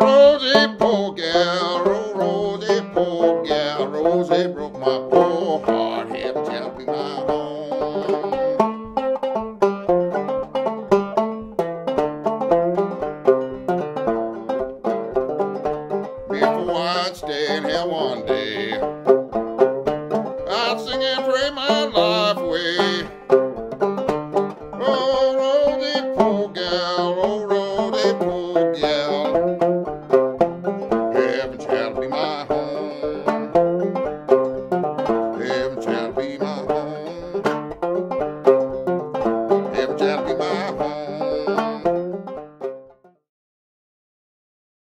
Rosy poor girl, oh, Rosie, poor girl. Rosie broke my poor heart, heaven shall be my home. Before I'd stand here one day, I'd sing and pray my life away. Oh, Yeah.